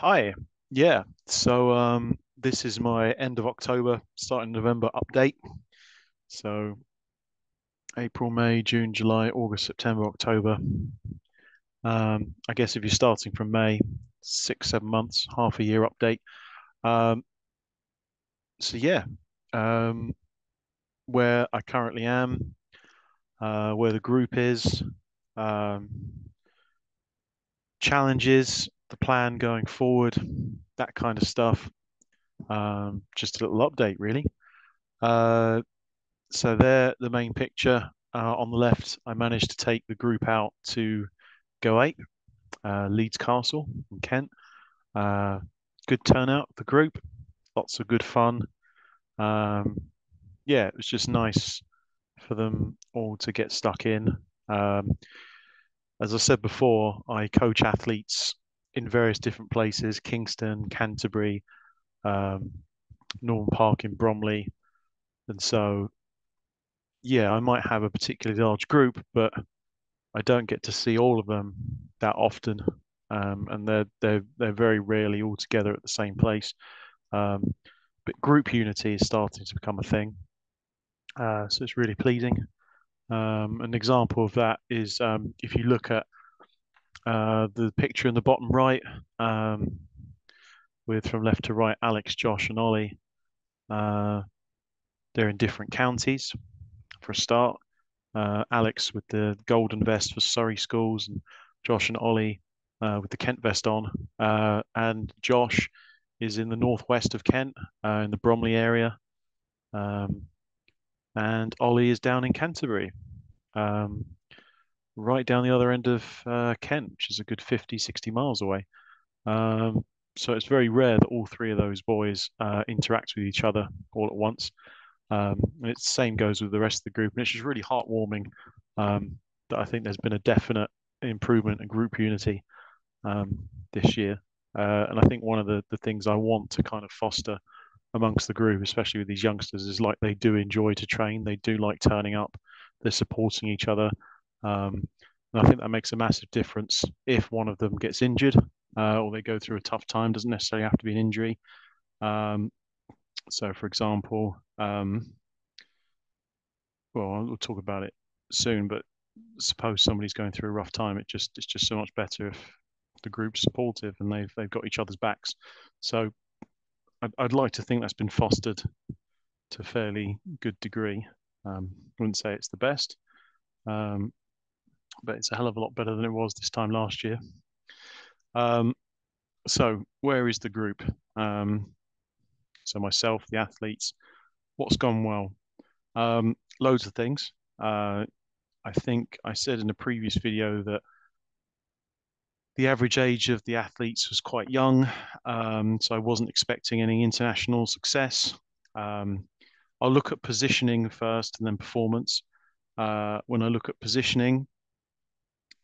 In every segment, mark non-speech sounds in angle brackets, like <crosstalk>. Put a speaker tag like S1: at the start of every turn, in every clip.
S1: Hi. Yeah. So um, this is my end of October, starting November update. So April, May, June, July, August, September, October. Um, I guess if you're starting from May, six, seven months, half a year update. Um, so yeah, um, where I currently am, uh, where the group is, um, challenges, the plan going forward, that kind of stuff. Um, just a little update, really. Uh, so there, the main picture uh, on the left, I managed to take the group out to Go Ape, uh, Leeds Castle in Kent. Uh, good turnout the group, lots of good fun. Um, yeah, it was just nice for them all to get stuck in. Um, as I said before, I coach athletes in various different places: Kingston, Canterbury, um, Norman Park in Bromley, and so yeah, I might have a particularly large group, but I don't get to see all of them that often, um, and they're they're they're very rarely all together at the same place. Um, but group unity is starting to become a thing, uh, so it's really pleasing. Um, an example of that is um, if you look at uh, the picture in the bottom right, um, with from left to right, Alex, Josh, and Ollie. Uh, they're in different counties for a start. Uh, Alex with the golden vest for Surrey schools, and Josh and Ollie uh, with the Kent vest on. Uh, and Josh is in the northwest of Kent, in the Bromley area. Um, and Ollie is down in Canterbury, um, right down the other end of uh, Kent, which is a good 50, 60 miles away. Um, so it's very rare that all three of those boys uh, interact with each other all at once. Um, and it's the same goes with the rest of the group, and it's just really heartwarming um, that I think there's been a definite improvement in group unity um, this year. Uh, and I think one of the, the things I want to kind of foster amongst the group, especially with these youngsters, is like they do enjoy to train. They do like turning up. They're supporting each other. Um, and I think that makes a massive difference if one of them gets injured uh, or they go through a tough time. Doesn't necessarily have to be an injury. Um, so, for example, um, well, we'll talk about it soon. But suppose somebody's going through a rough time, it just it's just so much better if the group's supportive and they've they've got each other's backs. So, I'd, I'd like to think that's been fostered to a fairly good degree. Um, I wouldn't say it's the best, um, but it's a hell of a lot better than it was this time last year. Um, so where is the group? Um, so myself, the athletes, what's gone well? Um, loads of things. Uh, I think I said in a previous video that the average age of the athletes was quite young, um, so I wasn't expecting any international success. Um, I'll look at positioning first and then performance. Uh, when I look at positioning,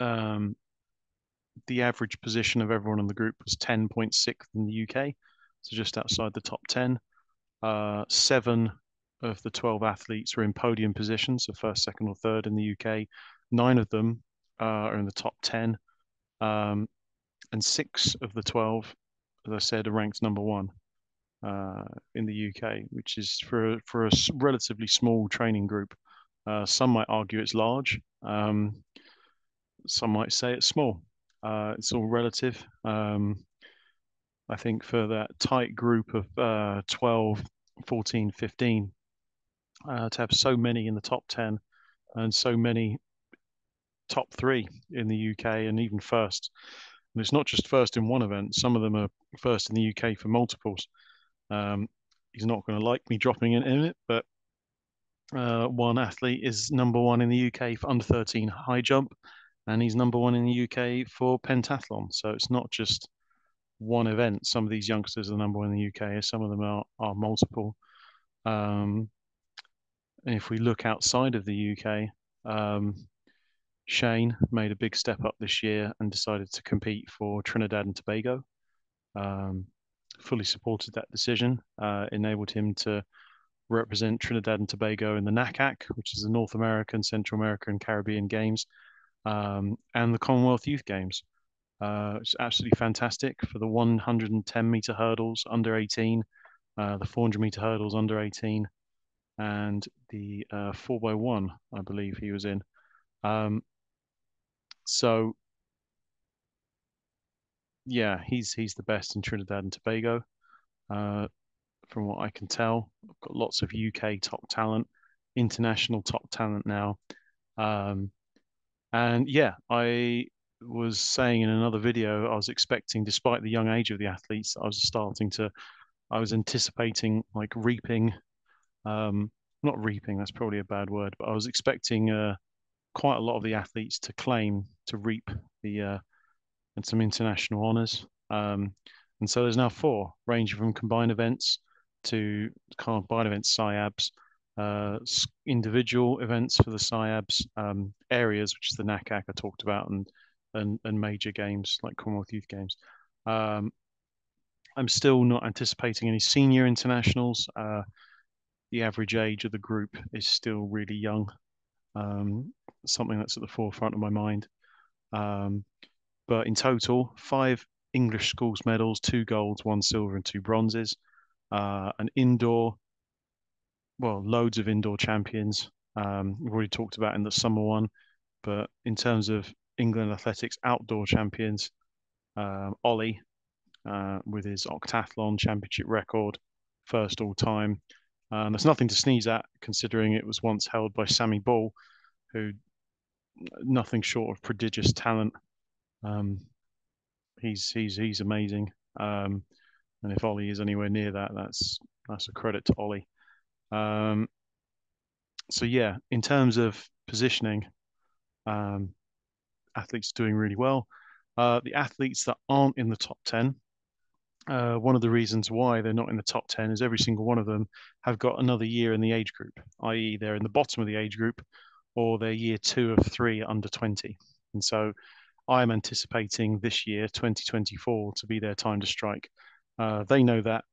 S1: um, the average position of everyone in the group was 10.6 in the UK, so just outside the top 10. Uh, seven of the 12 athletes were in podium positions, so first, second, or third in the UK. Nine of them uh, are in the top 10. Um, and six of the 12, as I said, are ranked number one uh, in the UK, which is for, for a relatively small training group. Uh, some might argue it's large. Um, some might say it's small. Uh, it's all relative. Um, I think for that tight group of uh, 12, 14, 15, uh, to have so many in the top 10 and so many top three in the UK and even first. And it's not just first in one event, some of them are first in the UK for multiples. Um, he's not going to like me dropping it in it, but uh, one athlete is number one in the UK for under 13 high jump and he's number one in the UK for pentathlon. So it's not just one event. Some of these youngsters are number one in the UK, some of them are, are multiple. Um, if we look outside of the UK, um, Shane made a big step up this year and decided to compete for Trinidad and Tobago. Um, fully supported that decision, uh, enabled him to represent Trinidad and Tobago in the NACAC, which is the North American, Central American, and Caribbean Games, um, and the Commonwealth Youth Games. Uh, it's absolutely fantastic for the 110 meter hurdles under 18, uh, the 400 meter hurdles under 18, and the uh, 4x1, I believe he was in. Um, so yeah, he's he's the best in Trinidad and Tobago, uh, from what I can tell. I've got lots of UK top talent, international top talent now, um, and yeah, I was saying in another video, I was expecting, despite the young age of the athletes, I was starting to, I was anticipating like reaping, um, not reaping, that's probably a bad word, but I was expecting uh, quite a lot of the athletes to claim to reap the uh, and some international honours. Um, and so there's now four, ranging from combined events to combined events SIABs, uh, individual events for the SIABs um, areas, which is the NACAC I talked about, and and, and major games like Commonwealth Youth Games. Um, I'm still not anticipating any senior internationals. Uh, the average age of the group is still really young, um, something that's at the forefront of my mind. Um, but in total, five English schools medals, two golds, one silver, and two bronzes. Uh, an indoor, well, loads of indoor champions. Um, we've already talked about in the summer one, but in terms of England athletics outdoor champions, um, Ollie, uh, with his octathlon championship record, first all time. Um, there's nothing to sneeze at, considering it was once held by Sammy Ball, who nothing short of prodigious talent. Um, he's he's he's amazing. Um, and if Ollie is anywhere near that, that's that's a credit to Ollie. Um, so yeah, in terms of positioning, um, athletes doing really well. Uh, the athletes that aren't in the top ten, uh, one of the reasons why they're not in the top ten is every single one of them have got another year in the age group, i.e., they're in the bottom of the age group, or they're year two of three under twenty, and so I'm anticipating this year, 2024, to be their time to strike. Uh, they know that,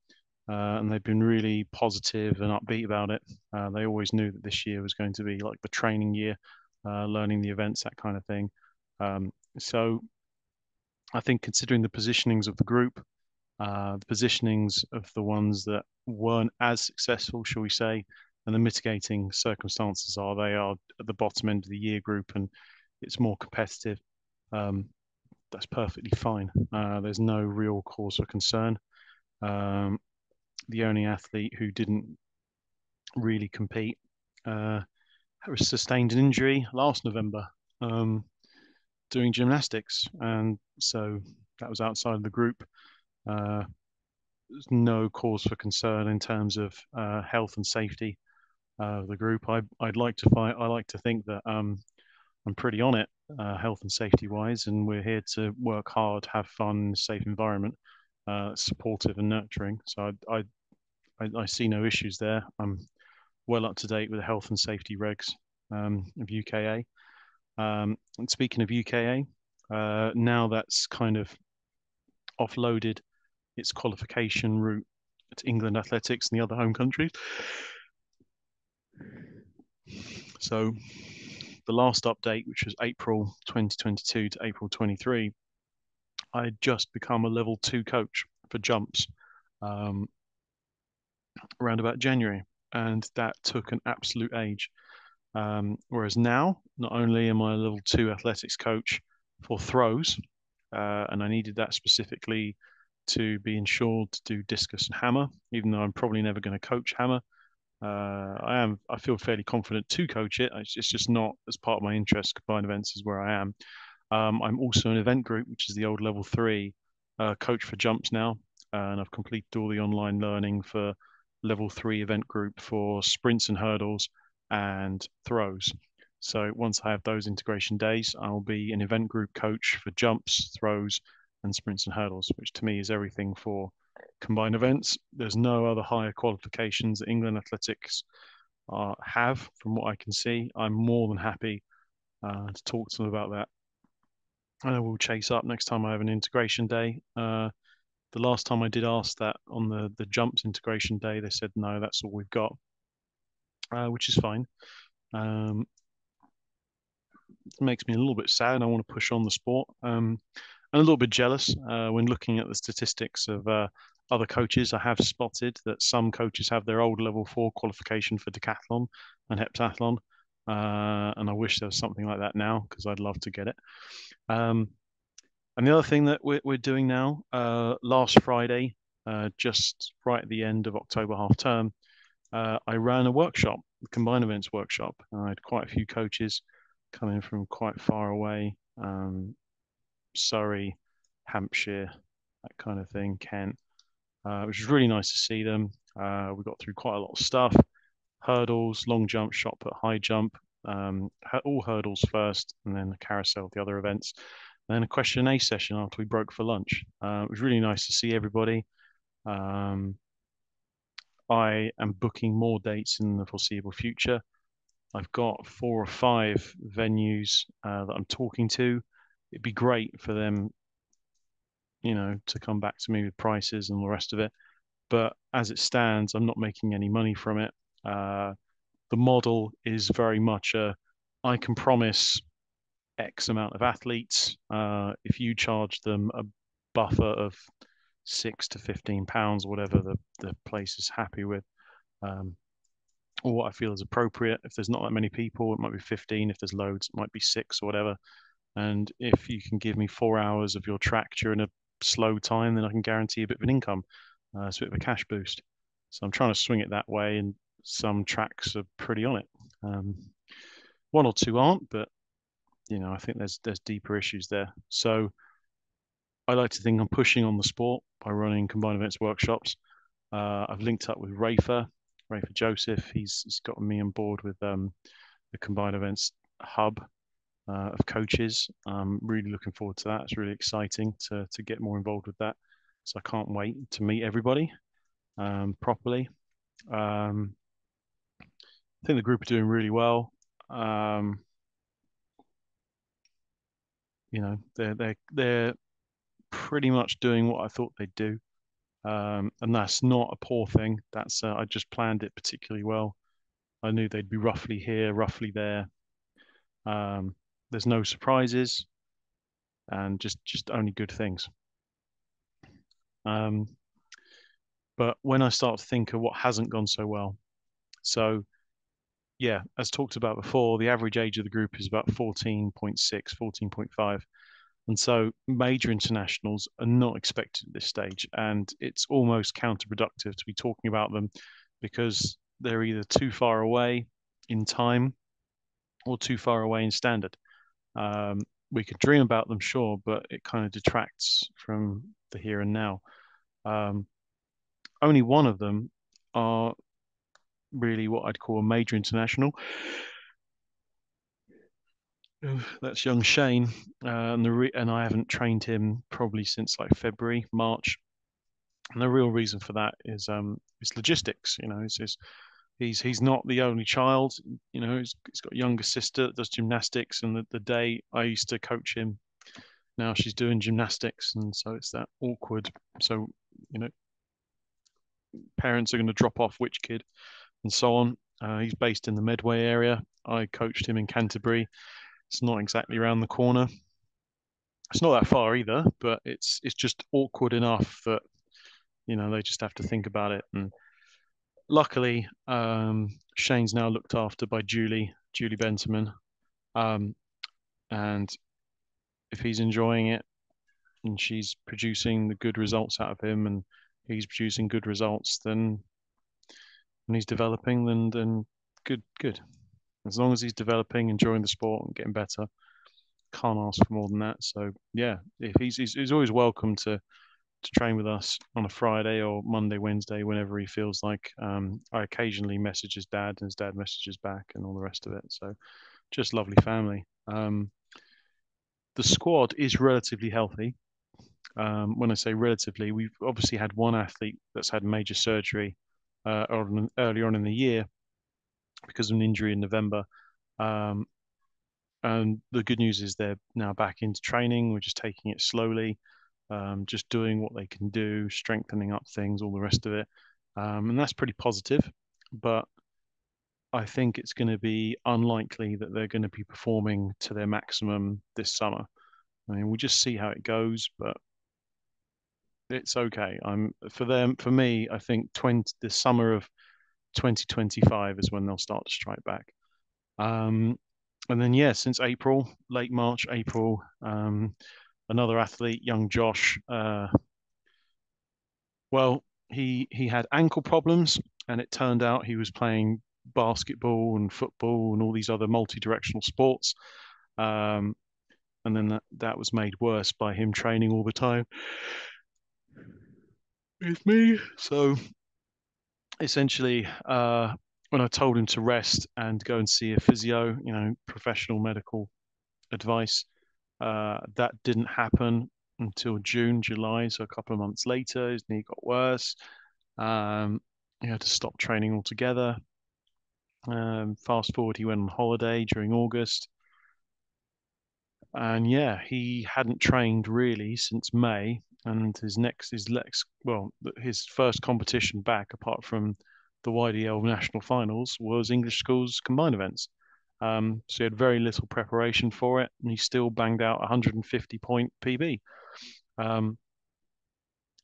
S1: uh, and they've been really positive and upbeat about it. Uh, they always knew that this year was going to be like the training year, uh, learning the events, that kind of thing. Um, so I think considering the positionings of the group, uh, the positionings of the ones that weren't as successful, shall we say, and the mitigating circumstances are they are at the bottom end of the year group and it's more competitive um, that's perfectly fine. Uh, there's no real cause for concern. Um, the only athlete who didn't really compete uh, sustained an injury last November um, doing gymnastics, and so that was outside of the group. Uh, there's no cause for concern in terms of uh, health and safety of the group. I, would like to find. I like to think that um, I'm pretty on it, uh, health and safety wise, and we're here to work hard, have fun, safe environment, uh, supportive and nurturing. So I, I, I, see no issues there. I'm well up to date with the health and safety regs um, of UKA. Um, and speaking of UKA, uh, now that's kind of offloaded its qualification route to England athletics and the other home countries. So the last update, which was April 2022 to April 23, I had just become a level two coach for jumps um, around about January, and that took an absolute age. Um, whereas now, not only am I a level two athletics coach for throws, uh, and I needed that specifically to be insured to do discus and hammer, even though I'm probably never going to coach hammer. Uh, I am. I feel fairly confident to coach it. It's, it's, just not as part of my interest. Combined events is where I am. Um, I'm also an event group, which is the old level three uh, coach for jumps now, and I've completed all the online learning for level three event group for sprints and hurdles and throws. So once I have those integration days, I'll be an event group coach for jumps, throws, and sprints and hurdles, which to me is everything for combined events. There's no other higher qualifications that England athletics uh, have, from what I can see. I'm more than happy uh, to talk to them about that. I will chase up next time I have an integration day. Uh, the last time I did ask that on the the jumps integration day, they said no, that's all we've got, uh, which is fine. Um, it makes me a little bit sad. I want to push on the sport. Um, and a little bit jealous uh, when looking at the statistics of uh, other coaches. I have spotted that some coaches have their old level four qualification for decathlon and heptathlon, uh, and I wish there was something like that now because I'd love to get it. Um, and the other thing that we're, we're doing now, uh, last Friday, uh, just right at the end of October half term, uh, I ran a workshop, a combined events workshop. I had quite a few coaches coming from quite far away, um, Surrey, Hampshire, that kind of thing, Kent, uh, which was really nice to see them. Uh, we got through quite a lot of stuff, hurdles, long jump, shot put, high jump, um, all hurdles first, and then the carousel, of the other events, and then a question and A session after we broke for lunch. Uh, it was really nice to see everybody. Um, I am booking more dates in the foreseeable future. I've got four or five venues uh, that I'm talking to. It'd be great for them, you know, to come back to me with prices and the rest of it. But as it stands, I'm not making any money from it. Uh, the model is very much a I can promise X amount of athletes. Uh, if you charge them a buffer of six to fifteen pounds, whatever the, the place is happy with, um, or what I feel is appropriate. If there's not that many people, it might be 15. If there's loads, it might be six or whatever. And if you can give me four hours of your track during a slow time, then I can guarantee a bit of an income. Uh, a bit of a cash boost. So I'm trying to swing it that way, and some tracks are pretty on it. Um, one or two aren't, but you know I think there's there's deeper issues there. So I like to think I'm pushing on the sport by running combined events workshops. Uh, I've linked up with Rafer, Rafer Joseph. He's, he's got me on board with um, the combined events hub uh, of coaches. I'm really looking forward to that. It's really exciting to to get more involved with that. So I can't wait to meet everybody um, properly. Um, I think the group are doing really well. Um, you know, they're they're they're pretty much doing what I thought they'd do, um, and that's not a poor thing. That's uh, I just planned it particularly well. I knew they'd be roughly here, roughly there. Um, there's no surprises, and just just only good things. Um, but when I start to think of what hasn't gone so well, so yeah, as talked about before, the average age of the group is about 14.6, 14.5. And so major internationals are not expected at this stage. And it's almost counterproductive to be talking about them because they're either too far away in time or too far away in standard. Um, we could dream about them, sure, but it kind of detracts from the here and now. Um, only one of them are really what I'd call a major international. That's young Shane, uh, and the and I haven't trained him probably since like February, March. And the real reason for that is um is logistics. You know, it's, it's he's he's not the only child. You know, he's, he's got a younger sister that does gymnastics, and the, the day I used to coach him, now she's doing gymnastics, and so it's that awkward. So you know, parents are going to drop off which kid and so on. Uh, he's based in the Medway area. I coached him in Canterbury. It's not exactly around the corner. It's not that far either, but it's it's just awkward enough that you know they just have to think about it. And luckily, um, Shane's now looked after by Julie, Julie Benterman, um, and if he's enjoying it and she's producing the good results out of him and he's producing good results, then and he's developing, then then good, good. As long as he's developing, enjoying the sport, and getting better, can't ask for more than that. So yeah, if he's he's, he's always welcome to to train with us on a Friday or Monday, Wednesday, whenever he feels like. Um, I occasionally message his dad, and his dad messages back, and all the rest of it. So just lovely family. Um, the squad is relatively healthy. Um, when I say relatively, we've obviously had one athlete that's had major surgery uh, earlier on in the year because of an injury in November. Um, and the good news is they're now back into training. We're just taking it slowly, um, just doing what they can do, strengthening up things, all the rest of it. Um, and that's pretty positive. But I think it's going to be unlikely that they're going to be performing to their maximum this summer. I mean, we'll just see how it goes, but it's okay. I'm for them, for me, I think 20 the summer of 2025 is when they'll start to strike back. Um, and then yeah, since April, late March, April, um, another athlete, young Josh. Uh, well, he he had ankle problems, and it turned out he was playing basketball and football and all these other multi-directional sports. Um, and then that, that was made worse by him training all the time with me. So essentially, uh, when I told him to rest and go and see a physio, you know, professional medical advice, uh, that didn't happen until June, July. So a couple of months later, his knee got worse. Um, he had to stop training altogether. Um, fast forward, he went on holiday during August. And yeah, he hadn't trained really since May. And his next, his next, well, his first competition back, apart from the YDL national finals, was English schools combined events. Um, so he had very little preparation for it, and he still banged out 150 point PB. Um,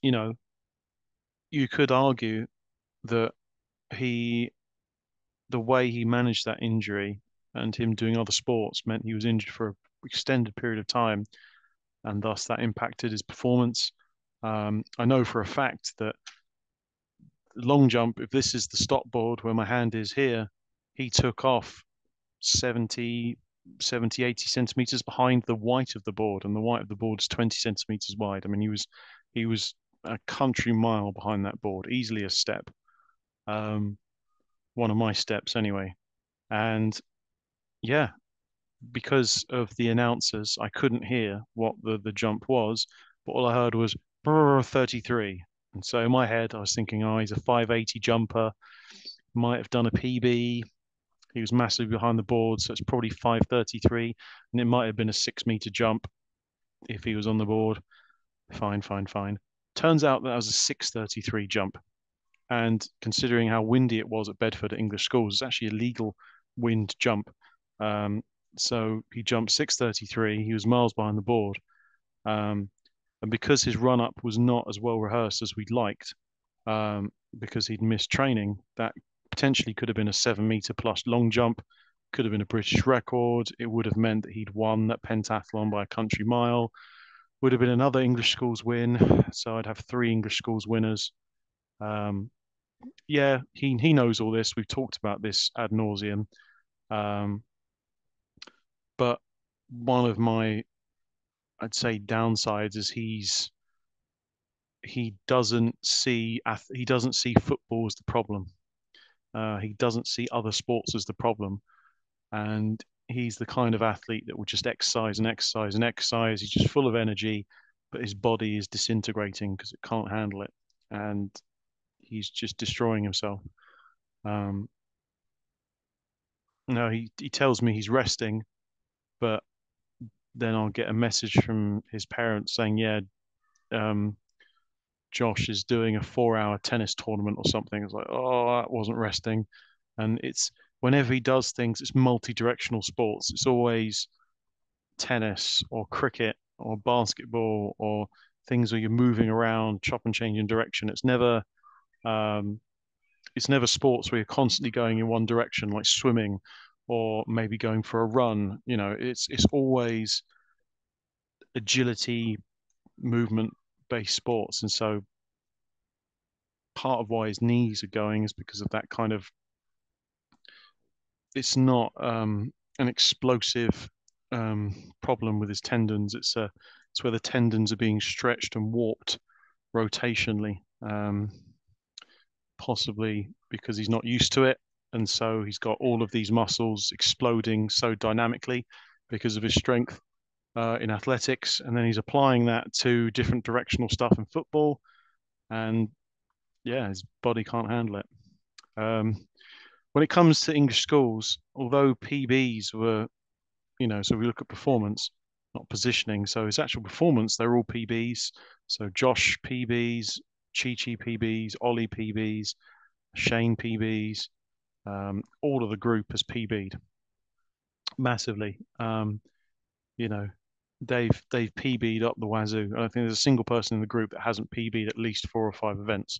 S1: you know, you could argue that he the way he managed that injury and him doing other sports meant he was injured for an extended period of time, and thus that impacted his performance. Um, I know for a fact that long jump, if this is the stop board where my hand is here, he took off 70, 70, 80 centimeters behind the white of the board, and the white of the board is 20 centimeters wide. I mean, he was he was a country mile behind that board, easily a step. Um, one of my steps anyway. And yeah, because of the announcers, I couldn't hear what the, the jump was, but all I heard was 33. And so in my head, I was thinking, oh, he's a 580 jumper, might have done a PB. He was massively behind the board, so it's probably 533, and it might have been a six meter jump if he was on the board. Fine, fine, fine. Turns out that was a 633 jump. And considering how windy it was at Bedford at English schools, it's actually a legal wind jump. Um, so he jumped 633. He was miles behind the board. Um, and because his run up was not as well rehearsed as we'd liked, um, because he'd missed training, that potentially could have been a seven meter plus long jump, could have been a British record. It would have meant that he'd won that pentathlon by a country mile. Would have been another English schools win. So I'd have three English schools winners. Um, yeah, he he knows all this. We've talked about this ad nauseum. Um, but one of my, I'd say, downsides is he's he doesn't see he doesn't see football as the problem. Uh, he doesn't see other sports as the problem, and he's the kind of athlete that will just exercise and exercise and exercise. He's just full of energy, but his body is disintegrating because it can't handle it, and he's just destroying himself. Um, no, he he tells me he's resting, but then I'll get a message from his parents saying, "Yeah, um, Josh is doing a four-hour tennis tournament or something." It's like, "Oh, that wasn't resting," and it's whenever he does things, it's multi-directional sports. It's always tennis or cricket or basketball or things where you're moving around, chop and changing direction. It's never um, it's never sports where you're constantly going in one direction, like swimming or maybe going for a run. You know, it's it's always agility, movement based sports, and so part of why his knees are going is because of that kind of. It's not um, an explosive um, problem with his tendons. It's a it's where the tendons are being stretched and warped rotationally. Um, possibly because he's not used to it. And so he's got all of these muscles exploding so dynamically because of his strength uh, in athletics. And then he's applying that to different directional stuff in football. And yeah, his body can't handle it. Um, when it comes to English schools, although PBs were, you know, so we look at performance, not positioning. So his actual performance, they're all PBs. So Josh PBs, Chi Chi PBs, Ollie PBs, Shane PBs, um, all of the group has PB'd massively. Um, you know, they've they've PB'd up the wazoo. I don't think there's a single person in the group that hasn't PB'd at least four or five events.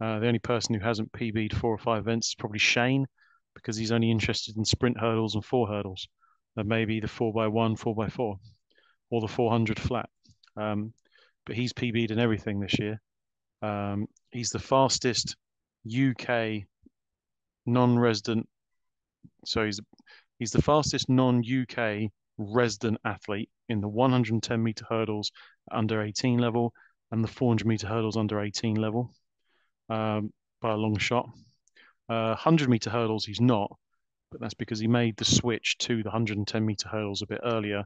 S1: Uh, the only person who hasn't PB'd four or five events is probably Shane, because he's only interested in sprint hurdles and four hurdles, and maybe the four by one, four by four, or the 400 flat. Um, but he's PB'd in everything this year. Um, he's the fastest UK non-resident. So he's he's the fastest non-UK resident athlete in the 110 meter hurdles under 18 level and the 400 meter hurdles under 18 level um, by a long shot. Uh, 100 meter hurdles, he's not, but that's because he made the switch to the 110 meter hurdles a bit earlier,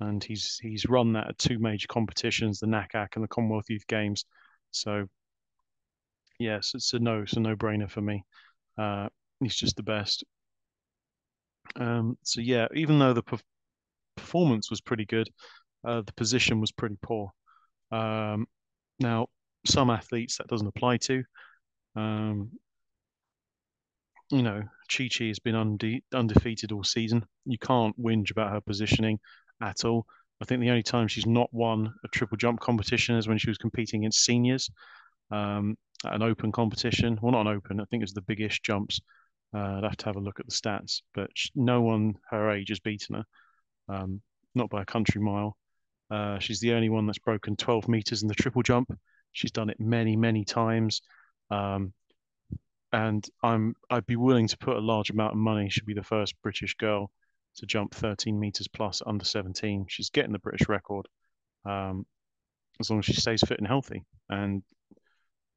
S1: and he's he's run that at two major competitions, the NACAC and the Commonwealth Youth Games. So, yes, it's a no, it's a no-brainer for me. Uh, he's just the best. Um, so yeah, even though the performance was pretty good, uh, the position was pretty poor. Um, now, some athletes that doesn't apply to. Um, you know, Chi Chi has been unde- undefeated all season. You can't whinge about her positioning at all. I think the only time she's not won a triple jump competition is when she was competing against seniors um, an open competition. Well, not an open, I think it was the biggest jumps. Uh, I'd have to have a look at the stats, but no one her age has beaten her um, not by a country mile. Uh, she's the only one that's broken 12 meters in the triple jump. She's done it many, many times. Um, and I'm I'd be willing to put a large amount of money. She'll be the first British girl to jump 13 meters plus under 17. She's getting the British record um, as long as she stays fit and healthy. And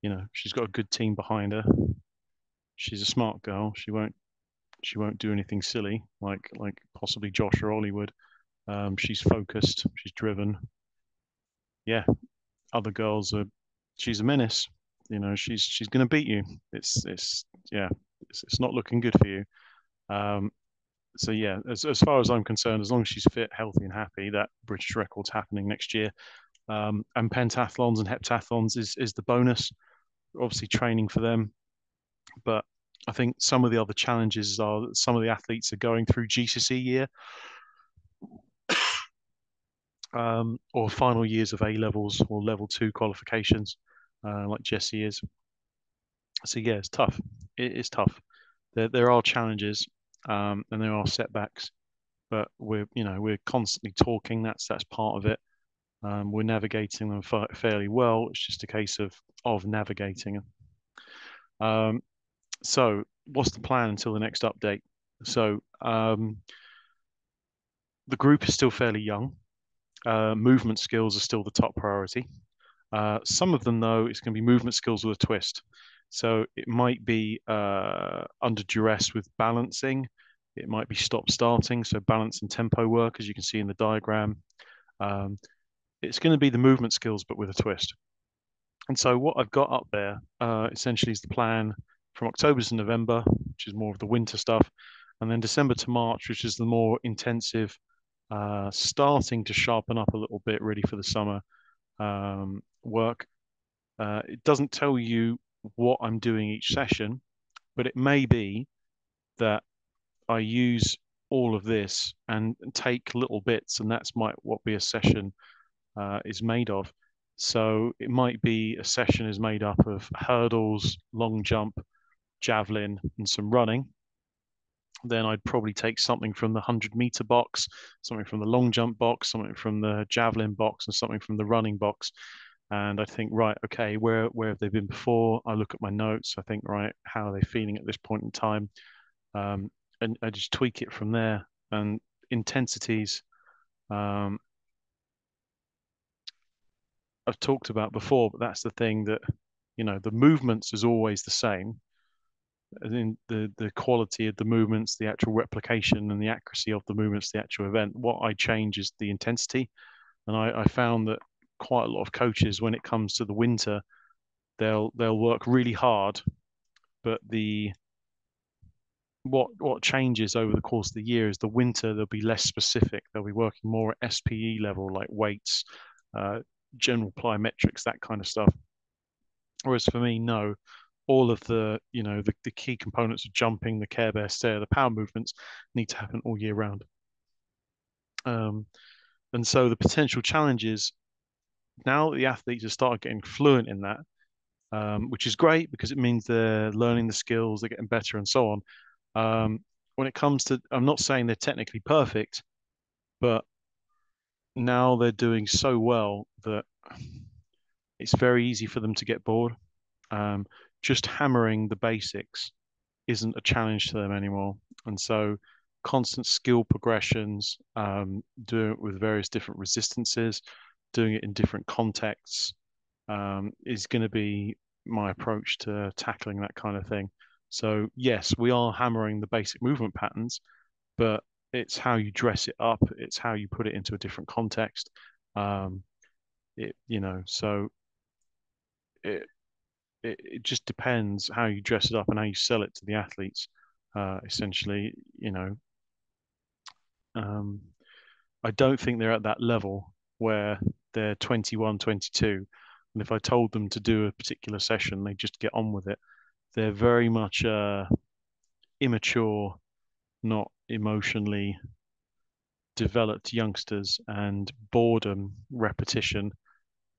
S1: you know she's got a good team behind her. She's a smart girl. She won't she won't do anything silly like like possibly Josh or Ollie would. Um, she's focused. She's driven. Yeah, other girls are. She's a menace. You know, she's she's going to beat you. It's it's yeah, it's, it's not looking good for you. Um, so yeah, as as far as I'm concerned, as long as she's fit, healthy, and happy, that British record's happening next year. Um, and pentathlons and heptathlons is is the bonus. Obviously, training for them, but I think some of the other challenges are that some of the athletes are going through GCSE year <coughs> um, or final years of A levels or level two qualifications, uh, like Jesse is. So yeah, it's tough. It is tough. There there are challenges um, and there are setbacks, but we're you know we're constantly talking. That's that's part of it. Um, we're navigating them fa fairly well. It's just a case of of navigating. Um, so what's the plan until the next update? So um, the group is still fairly young. Uh, movement skills are still the top priority. Uh, some of them, though, it's going to be movement skills with a twist. So it might be uh, under duress with balancing. It might be stop starting, so balance and tempo work, as you can see in the diagram. Um, it's going to be the movement skills, but with a twist. And so what I've got up there uh, essentially is the plan from October to November, which is more of the winter stuff, and then December to March, which is the more intensive, uh, starting to sharpen up a little bit, ready for the summer um, work. Uh, it doesn't tell you what I'm doing each session, but it may be that I use all of this and take little bits, and that's might what be a session uh, is made of. So it might be a session is made up of hurdles, long jump, javelin, and some running. Then I'd probably take something from the 100 meter box, something from the long jump box, something from the javelin box, and something from the running box. And I think, right, okay, where where have they been before? I look at my notes. I think, right, how are they feeling at this point in time? Um, and I just tweak it from there. And intensities, um, I've talked about before, but that's the thing that you know the movements is always the same in the the quality of the movements, the actual replication, and the accuracy of the movements, the actual event. What I change is the intensity, and I, I found that quite a lot of coaches, when it comes to the winter, they'll they'll work really hard, but the what what changes over the course of the year is the winter they'll be less specific. They'll be working more at SPE level, like weights, uh, general plyometrics, that kind of stuff. Whereas for me, no, all of the you know the, the key components of jumping, the care bear stair, the power movements need to happen all year round. Um, And so the potential challenges now that the athletes have started getting fluent in that, um, which is great because it means they're learning the skills, they're getting better, and so on. Um, when it comes to, I'm not saying they're technically perfect, but now they're doing so well that it's very easy for them to get bored. Um, just hammering the basics isn't a challenge to them anymore. And so constant skill progressions, um, doing it with various different resistances, doing it in different contexts um, is going to be my approach to tackling that kind of thing. So yes, we are hammering the basic movement patterns, but it's how you dress it up. It's how you put it into a different context. Um, it, you know, so it, it, it just depends how you dress it up and how you sell it to the athletes. Uh, essentially, you know, um, I don't think they're at that level where they're 21, 22. And if I told them to do a particular session, they just get on with it. They're very much uh, immature, not emotionally developed youngsters, and boredom, repetition,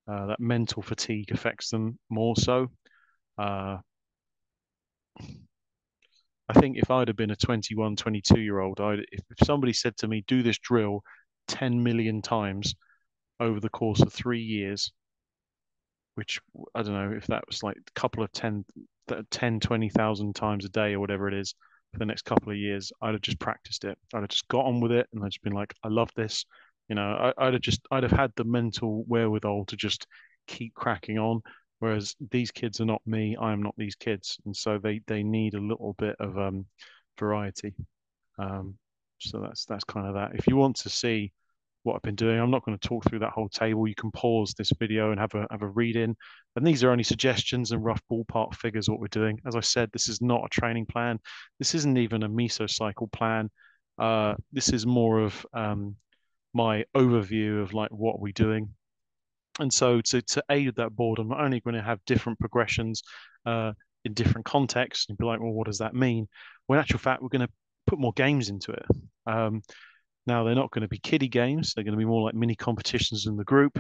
S1: uh, that mental fatigue affects them more so. Uh, I think if I'd have been a 21, 22 year old, I'd, if, if somebody said to me, do this drill 10 million times over the course of three years, which I don't know if that was like a couple of 10, 10 20,000 times a day or whatever it is for the next couple of years, I'd have just practiced it. I'd have just got on with it and I'd just been like, I love this. You know, I, would have just, I'd have had the mental wherewithal to just keep cracking on. Whereas these kids are not me, I am not these kids, and so they they need a little bit of um, variety. Um, so that's that's kind of that. If you want to see what I've been doing, I'm not going to talk through that whole table. You can pause this video and have a have a read in. And these are only suggestions and rough ballpark figures what we're doing. As I said, this is not a training plan. This isn't even a mesocycle plan. Uh, this is more of um, my overview of like what we're doing and so to, to aid that board, I'm not only going to have different progressions uh, in different contexts and be like, well, what does that mean? Well, in actual fact, we're going to put more games into it. Um, now, they're not going to be kiddie games. They're going to be more like mini competitions in the group.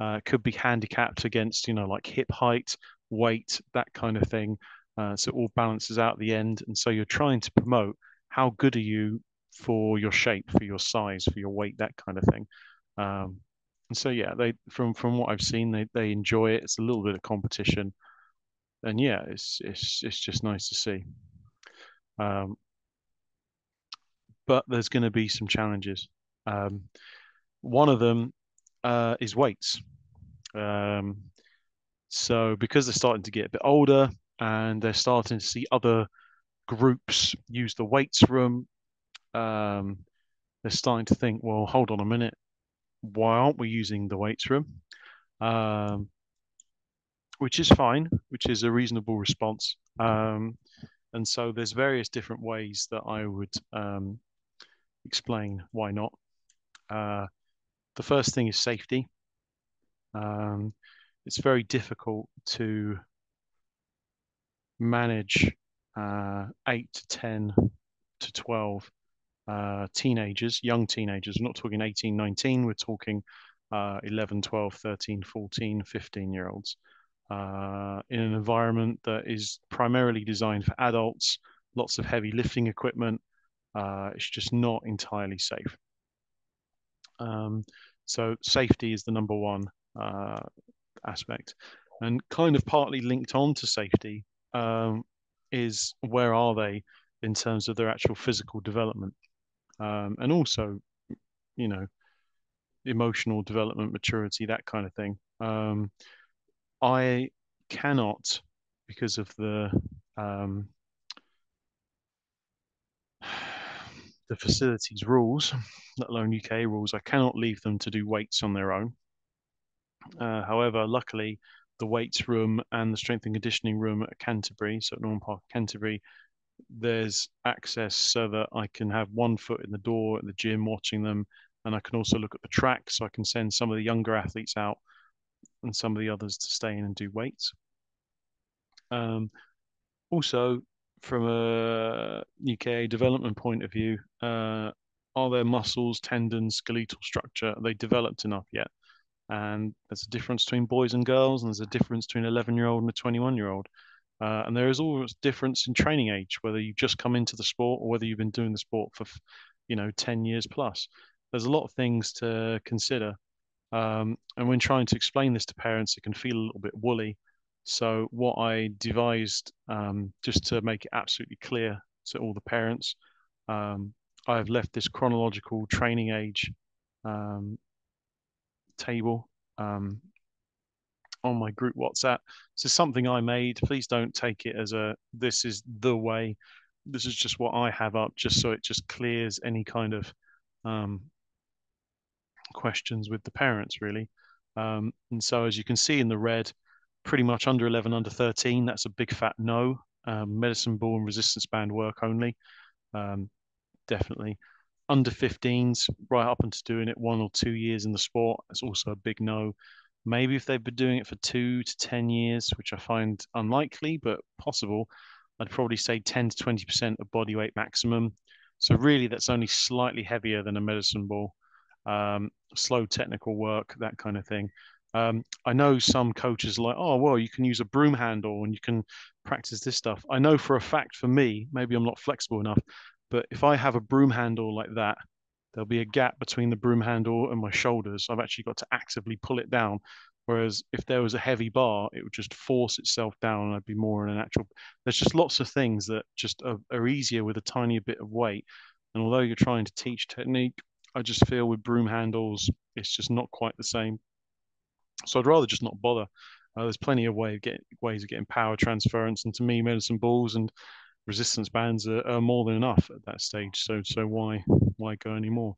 S1: Uh, could be handicapped against, you know, like hip height, weight, that kind of thing. Uh, so it all balances out the end. And so you're trying to promote how good are you for your shape, for your size, for your weight, that kind of thing. Um, and so yeah, they from from what I've seen, they they enjoy it. It's a little bit of competition, and yeah, it's it's it's just nice to see. Um, but there's going to be some challenges. Um, one of them uh, is weights. Um, so because they're starting to get a bit older and they're starting to see other groups use the weights room, um, they're starting to think, well, hold on a minute, why aren't we using the weights room? Um, which is fine, which is a reasonable response. Um, and so there's various different ways that I would um, explain why not. Uh, the first thing is safety. Um, it's very difficult to manage uh, 8 to 10 to 12 uh, teenagers, young teenagers. We're not talking 18, 19. We're talking uh, 11, 12, 13, 14, 15 year olds uh, in an environment that is primarily designed for adults, lots of heavy lifting equipment. Uh, it's just not entirely safe. Um, so safety is the number one uh, aspect. And kind of partly linked on to safety um, is where are they in terms of their actual physical development? um, and also, you know, emotional development, maturity, that kind of thing. Um, I cannot, because of the the facilities rules, let alone UK rules, I cannot leave them to do weights on their own. Uh, however, luckily, the weights room and the strength and conditioning room at Canterbury, so at Norman Park, Canterbury, there's access so that I can have one foot in the door at the gym watching them, and I can also look at the track so I can send some of the younger athletes out and some of the others to stay in and do weights. Um, also, from a UKA development point of view, uh, are their muscles, tendons, skeletal structure, are they developed enough yet? And there's a difference between boys and girls, and there's a difference between an 11 year old and a 21 year old. Uh, and there is always difference in training age, whether you've just come into the sport or whether you've been doing the sport for, you know, 10 years plus. There's a lot of things to consider. Um, and when trying to explain this to parents, it can feel a little bit woolly. So what I devised, um, just to make it absolutely clear to all the parents, um, I have left this chronological training age um, table um, on my group WhatsApp. Is something I made. Please don't take it as a this is the way. This is just what I have up, just so it just clears any kind of um, questions with the parents, really. Um, and so, as you can see in the red, pretty much under 11, under 13, that's a big fat no. Um, medicine ball and resistance band work only. Um, definitely. Under 15s, right up into doing it one or two years in the sport, that's also a big no. Maybe if they've been doing it for two to 10 years, which I find unlikely, but possible, I'd probably say 10 to 20% of body weight maximum. So really, that's only slightly heavier than a medicine ball. Um, slow technical work, that kind of thing. Um, I know some coaches like, oh, well, you can use a broom handle and you can practice this stuff. I know for a fact for me, maybe I'm not flexible enough, but if I have a broom handle like that, there'll be a gap between the broom handle and my shoulders. I've actually got to actively pull it down. Whereas if there was a heavy bar, it would just force itself down and I'd be more in a natural. There's just lots of things that just are, are easier with a tiny bit of weight. And although you're trying to teach technique, I just feel with broom handles, it's just not quite the same. So I'd rather just not bother. Uh, there's plenty of way of get, ways of getting power transference, and to me, medicine balls and resistance bands are, are, more than enough at that stage. So so why why go anymore?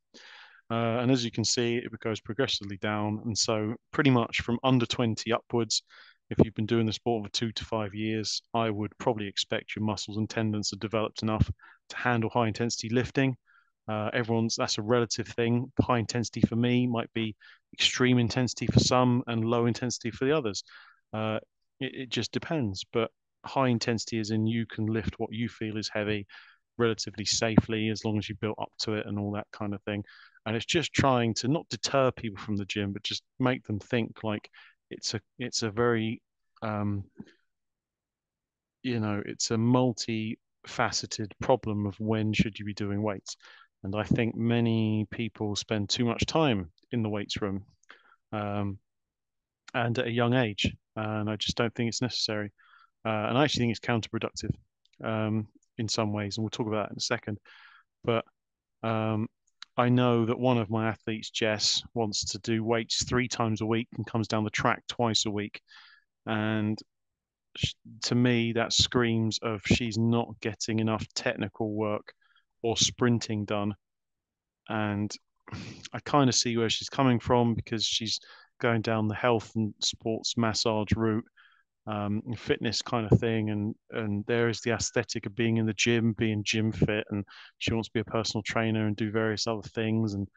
S1: Uh, and as you can see, it goes progressively down. And so pretty much from under 20 upwards, if you've been doing the sport for two to five years, I would probably expect your muscles and tendons are developed enough to handle high intensity lifting. Uh, everyone's that's a relative thing. High intensity for me might be extreme intensity for some and low intensity for the others. Uh, it, it just depends. But high intensity is in you can lift what you feel is heavy relatively safely as long as you built up to it and all that kind of thing. And it's just trying to not deter people from the gym, but just make them think like it's a it's a very um, you know it's a multi-faceted problem of when should you be doing weights. And I think many people spend too much time in the weights room um, and at a young age, and I just don't think it's necessary. Uh, and I actually think it's counterproductive um, in some ways, and we'll talk about that in a second. But um, I know that one of my athletes, Jess, wants to do weights three times a week and comes down the track twice a week. And to me, that screams of she's not getting enough technical work or sprinting done. And I kind of see where she's coming from because she's going down the health and sports massage route um, fitness kind of thing, and and there is the aesthetic of being in the gym, being gym fit, and she wants to be a personal trainer and do various other things, and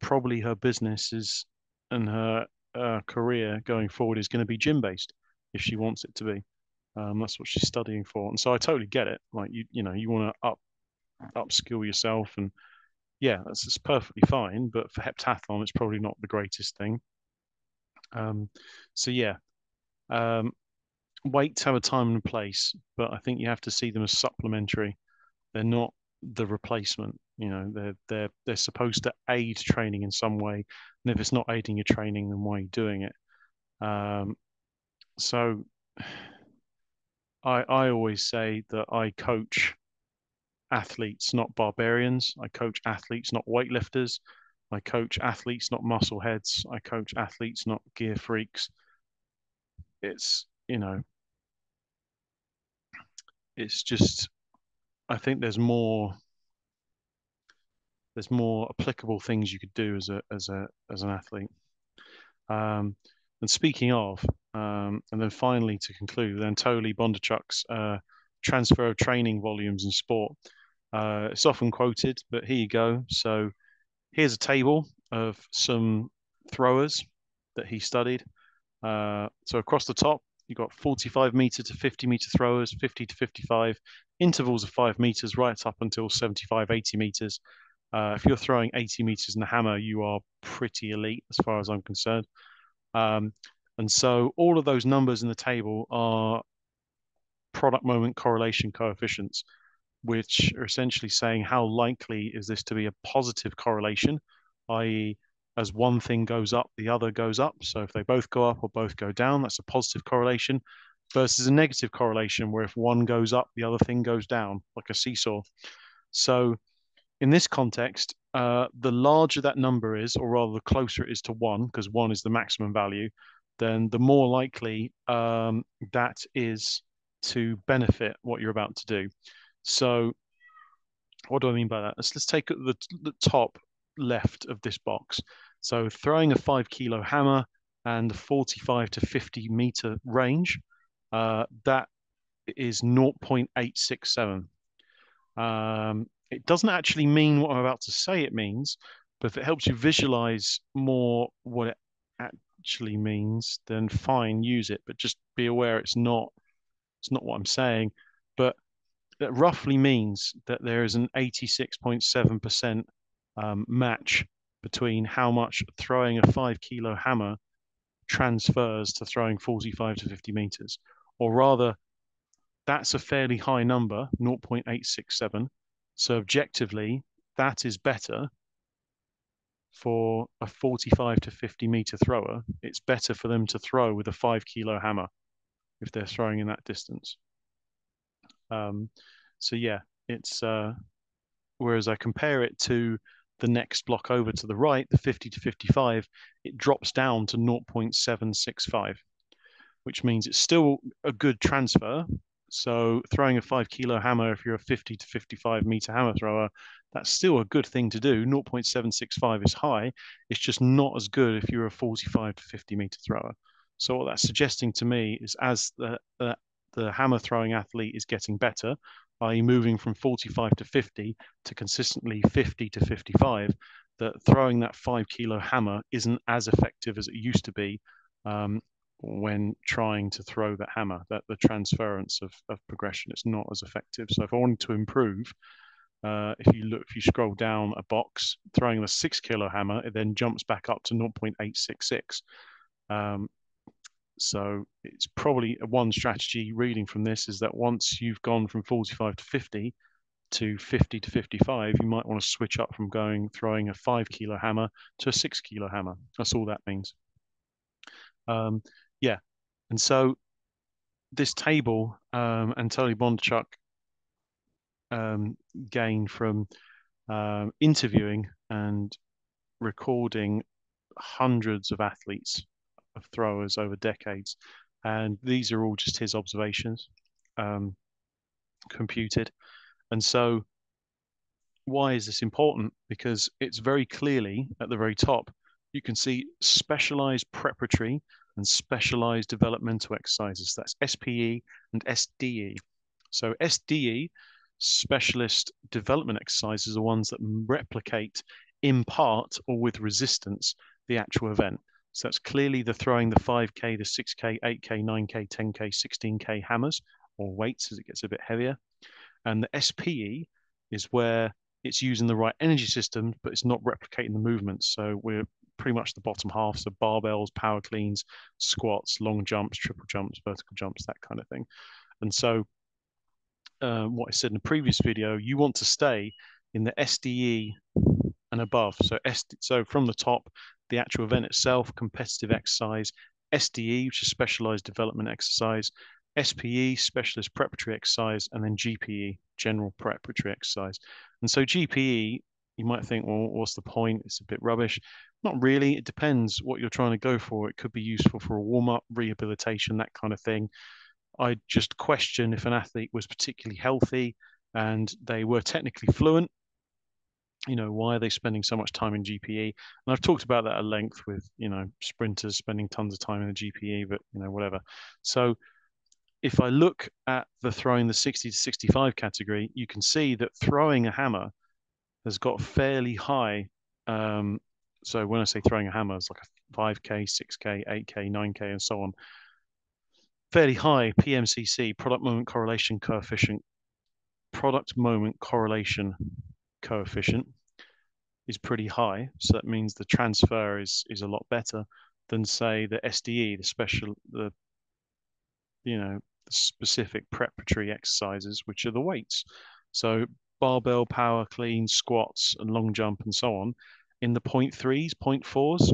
S1: probably her business is and her uh, career going forward is going to be gym based if she wants it to be. Um, that's what she's studying for, and so I totally get it. Like you, you know, you want to up upskill yourself, and yeah, that's, that's perfectly fine. But for heptathlon, it's probably not the greatest thing. Um, so yeah, um, weights have a time and place, but I think you have to see them as supplementary. They're not the replacement. You know, they're they're they're supposed to aid training in some way. And if it's not aiding your training, then why are you doing it? Um, so <sighs> I I always say that I coach athletes, not barbarians. I coach athletes, not weightlifters. I coach athletes, not muscle heads. I coach athletes, not gear freaks it's you know it's just I think there's more there's more applicable things you could do as a as a as an athlete. Um, and speaking of, um, and then finally to conclude, then Anatoly Bondarchuk's uh, transfer of training volumes in sport. Uh, it's often quoted, but here you go. So here's a table of some throwers that he studied. Uh, so across the top, you've got 45 meter to 50 meter throwers, 50 to 55, intervals of five meters right up until 75, 80 meters. Uh, if you're throwing 80 meters in the hammer, you are pretty elite as far as I'm concerned. Um, and so all of those numbers in the table are product moment correlation coefficients, which are essentially saying how likely is this to be a positive correlation, i.e., as one thing goes up, the other goes up. So if they both go up or both go down, that's a positive correlation versus a negative correlation where if one goes up, the other thing goes down, like a seesaw. So in this context, uh, the larger that number is, or rather the closer it is to one, because one is the maximum value, then the more likely um, that is to benefit what you're about to do. So what do I mean by that? Let's, let's take the, the top left of this box. So throwing a five kilo hammer and the 45 to 50 meter range, uh, that is 0.867. Um, it doesn't actually mean what I'm about to say it means, but if it helps you visualize more what it actually means, then fine, use it. But just be aware it's not it's not what I'm saying. But that roughly means that there is an 86.7% um, match between how much throwing a five kilo hammer transfers to throwing 45 to 50 meters. Or rather, that's a fairly high number, 0.867. So objectively, that is better for a 45 to 50 meter thrower. It's better for them to throw with a five kilo hammer if they're throwing in that distance. Um, so yeah, it's uh, whereas I compare it to the next block over to the right, the 50 to 55, it drops down to 0.765, which means it's still a good transfer. So throwing a five kilo hammer, if you're a 50 to 55 meter hammer thrower, that's still a good thing to do. 0.765 is high. It's just not as good if you're a 45 to 50 meter thrower. So what that's suggesting to me is as the, the, the hammer throwing athlete is getting better, i.e. moving from 45 to 50 to consistently 50 to 55, that throwing that five kilo hammer isn't as effective as it used to be um, when trying to throw that hammer, that the transference of, of progression is not as effective. So if I wanted to improve, uh, if you look, if you scroll down a box, throwing the six kilo hammer, it then jumps back up to 0.866. Um, so it's probably one strategy reading from this is that once you've gone from 45 to 50 to 50 to 55, you might want to switch up from going throwing a five kilo hammer to a six kilo hammer. That's all that means. Um, yeah. And so this table, um, Anatoly Bondarchuk um, gained from um, interviewing and recording hundreds of athletes of throwers over decades. And these are all just his observations um, computed. And so, why is this important? Because it's very clearly at the very top, you can see specialized preparatory and specialized developmental exercises. That's SPE and SDE. So, SDE, specialist development exercises, are ones that replicate in part or with resistance the actual event. So that's clearly the throwing the 5K, the 6K, 8K, 9K, 10K, 16K hammers or weights as it gets a bit heavier. And the SPE is where it's using the right energy system, but it's not replicating the movements. So we're pretty much the bottom half. So barbells, power cleans, squats, long jumps, triple jumps, vertical jumps, that kind of thing. And so um, what I said in the previous video, you want to stay in the SDE and above. So SD, so from the top, the actual event itself, competitive exercise, SDE, which is specialized development exercise, SPE, specialist preparatory exercise, and then GPE, general preparatory exercise. And so GPE, you might think, well, what's the point? It's a bit rubbish. Not really. It depends what you're trying to go for. It could be useful for a warm up, rehabilitation, that kind of thing. I just question if an athlete was particularly healthy and they were technically fluent you know why are they spending so much time in gpe and i've talked about that at length with you know sprinters spending tons of time in the gpe but you know whatever. So if i look at the throwing the 60 to 65 category you can see that throwing a hammer has got fairly high um, so when i say throwing a hammer it's like a 5k 6k 8k 9k and so on. Fairly high pmcc product moment correlation coefficient product moment correlation coefficient. is pretty high. So that means the transfer is is a lot better than say the SDE, the special the you know the specific preparatory exercises, which are the weights. So barbell, power, clean, squats, and long jump, and so on. In the point threes, point fours,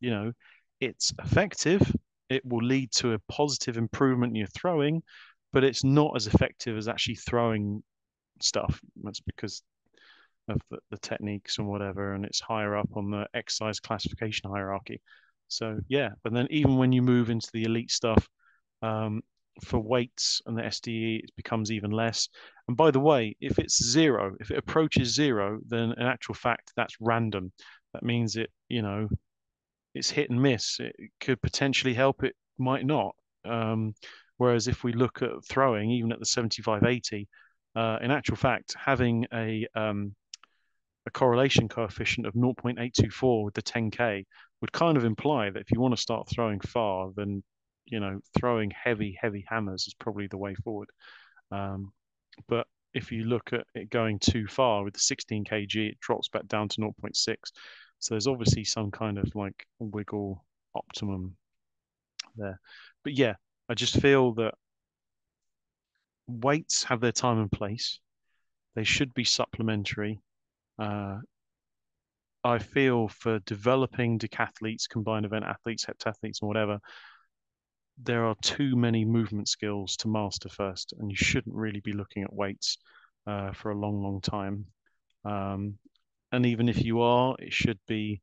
S1: you know, it's effective. It will lead to a positive improvement in your throwing, but it's not as effective as actually throwing stuff. That's because of the, the techniques and whatever, and it's higher up on the exercise classification hierarchy. So yeah, but then even when you move into the elite stuff, um, for weights and the SDE, it becomes even less. And by the way, if it's zero, if it approaches zero, then in actual fact, that's random. That means it, you know, it's hit and miss. It could potentially help, it might not. Um, whereas if we look at throwing, even at the 75 80, uh, in actual fact, having a um, a correlation coefficient of 0.824 with the 10k would kind of imply that if you want to start throwing far, then you know throwing heavy, heavy hammers is probably the way forward. Um, but if you look at it going too far with the 16 kg, it drops back down to 0.6. So there's obviously some kind of like wiggle optimum there. But yeah, I just feel that weights have their time and place. They should be supplementary. Uh, I feel for developing decathletes, combined event athletes, heptathletes, and whatever, there are too many movement skills to master first, and you shouldn't really be looking at weights uh, for a long, long time. Um, and even if you are, it should be,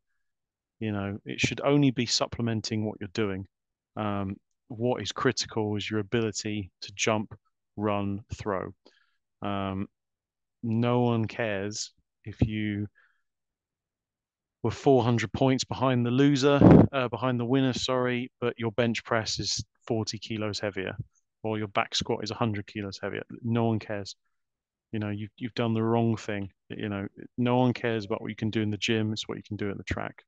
S1: you know, it should only be supplementing what you're doing. Um, what is critical is your ability to jump, run, throw. Um, no one cares if you were 400 points behind the loser, uh, behind the winner, sorry, but your bench press is 40 kilos heavier or your back squat is 100 kilos heavier. No one cares. You know, you've, you've done the wrong thing. You know, no one cares about what you can do in the gym. It's what you can do at the track.